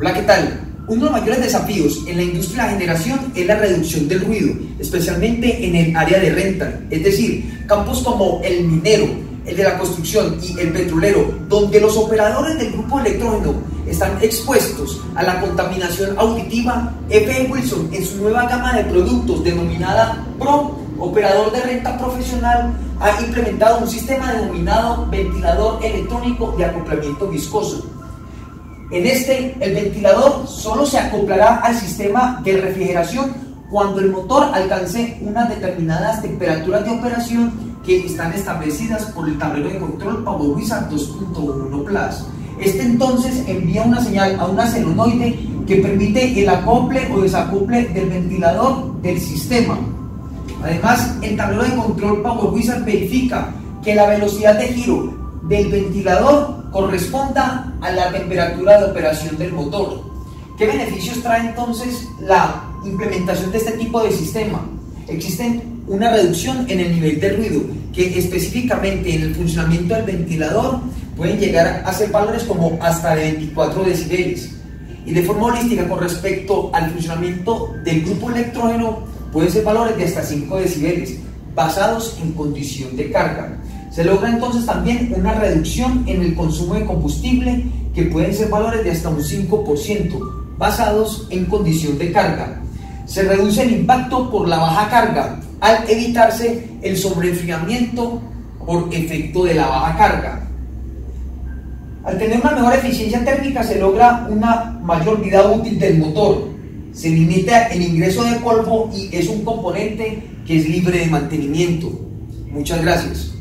Hola, ¿qué tal? Uno de los mayores desafíos en la industria de generación es la reducción del ruido, especialmente en el área de rental, es decir, campos como el minero, el de la construcción y el petrolero, donde los operadores del grupo electrógeno están expuestos a la contaminación auditiva, EPE Wilson en su nueva gama de productos denominada PRO, operador de renta profesional, ha implementado un sistema denominado ventilador electrónico de acoplamiento viscoso en este, el ventilador solo se acoplará al sistema de refrigeración cuando el motor alcance unas determinadas temperaturas de operación que están establecidas por el tablero de control PowerWizard 2.1 Plus. Este entonces envía una señal a una solenoide que permite el acople o desacople del ventilador del sistema. Además, el tablero de control PowerWizard verifica que la velocidad de giro del ventilador corresponda a la temperatura de operación del motor. ¿Qué beneficios trae entonces la implementación de este tipo de sistema? Existe una reducción en el nivel de ruido, que específicamente en el funcionamiento del ventilador pueden llegar a ser valores como hasta de 24 decibeles. Y de forma holística con respecto al funcionamiento del grupo electrógeno, pueden ser valores de hasta 5 decibeles, basados en condición de carga. Se logra entonces también una reducción en el consumo de combustible que pueden ser valores de hasta un 5% basados en condición de carga. Se reduce el impacto por la baja carga al evitarse el sobreenfriamiento por efecto de la baja carga. Al tener una mejor eficiencia térmica se logra una mayor vida útil del motor. Se limita el ingreso de polvo y es un componente que es libre de mantenimiento. Muchas gracias.